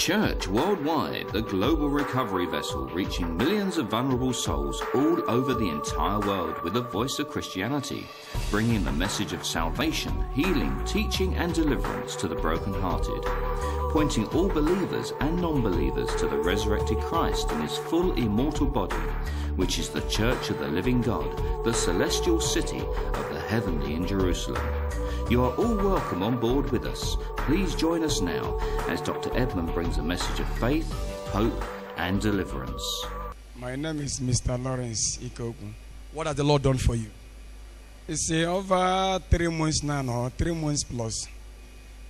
church worldwide, the global recovery vessel reaching millions of vulnerable souls all over the entire world with the voice of Christianity, bringing the message of salvation, healing, teaching, and deliverance to the brokenhearted, pointing all believers and non believers to the resurrected Christ in his full immortal body, which is the church of the living God, the celestial city of the heavenly in Jerusalem. You are all welcome on board with us. Please join us now as Dr. Edmund brings a message of faith, hope, and deliverance. My name is Mr. Lawrence Ikoku. What has the Lord done for you? It's uh, over three months now, or three months plus.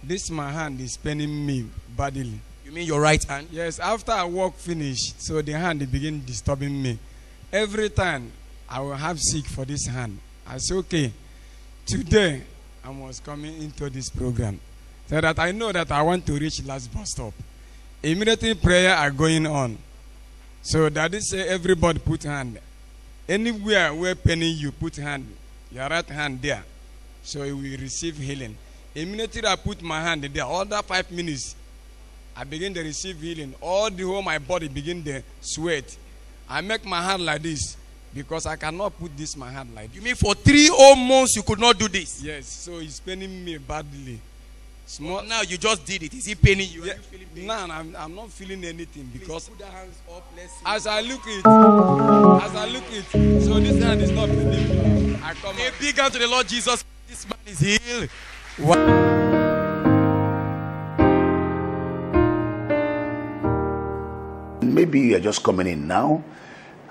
This my hand is paining me badly. You mean your right hand? Yes, after I work finish, so the hand begin disturbing me. Every time I will have sick for this hand. I say, okay, today I was coming into this program so that I know that I want to reach last bus stop. Immediately prayer are going on. So that is everybody put hand. Anywhere where penny you put hand, your right hand there. So you will receive healing. Immediately I put my hand there. Other five minutes, I begin to receive healing. All the whole my body begin to sweat. I make my hand like this because I cannot put this my hand like this. You mean for three whole months you could not do this? Yes, so it's paining me badly. Small. Well, now you just did it. Is it paining you? Yeah, Are you feeling pain? now I'm, I'm not feeling anything Please because put the hands up. Let's see. as I look it, as I look it, so this hand is not bleeding. I come A out. big hand to the Lord Jesus. This man is healed. Maybe you are just coming in now.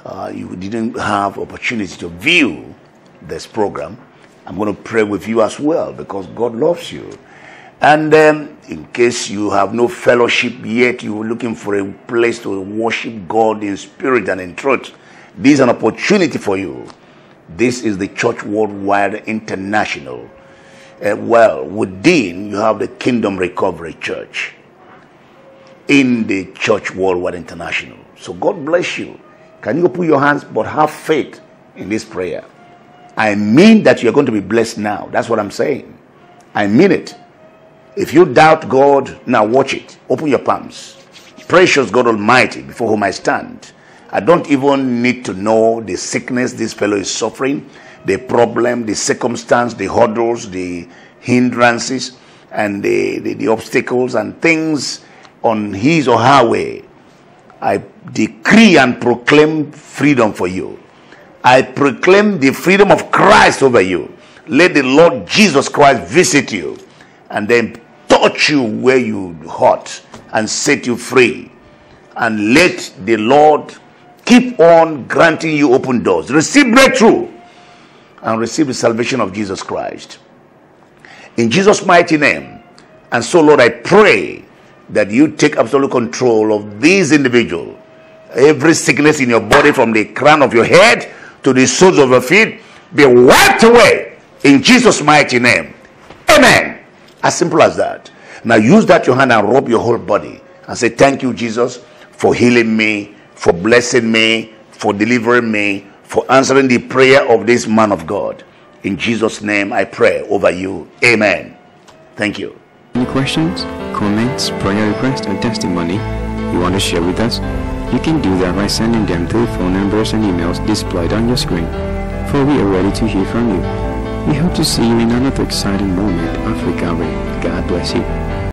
Uh, you didn't have opportunity to view this program. I'm going to pray with you as well because God loves you. And um, in case you have no fellowship yet, you're looking for a place to worship God in spirit and in truth, this is an opportunity for you. This is the Church Worldwide International. Uh, well, within you have the Kingdom Recovery Church in the Church Worldwide International. So God bless you. Can you open your hands but have faith in this prayer? I mean that you're going to be blessed now. That's what I'm saying. I mean it. If you doubt God, now watch it. Open your palms. Precious God Almighty, before whom I stand. I don't even need to know the sickness this fellow is suffering, the problem, the circumstance, the hurdles, the hindrances, and the, the, the obstacles and things on his or her way. I decree and proclaim freedom for you. I proclaim the freedom of Christ over you. Let the Lord Jesus Christ visit you and then touch you where you hurt and set you free. And let the Lord keep on granting you open doors. Receive breakthrough and receive the salvation of Jesus Christ. In Jesus' mighty name. And so, Lord, I pray that you take absolute control of these individual. Every sickness in your body, from the crown of your head to the soles of your feet, be wiped away in Jesus' mighty name. Amen. As simple as that. Now use that your hand and rub your whole body and say, Thank you, Jesus, for healing me, for blessing me, for delivering me, for answering the prayer of this man of God. In Jesus' name I pray over you. Amen. Thank you. Any questions, comments, prayer requests, or testimony you want to share with us? You can do that by sending them to the phone numbers and emails displayed on your screen, for we are ready to hear from you. We hope to see you in another exciting moment of recovery. God bless you.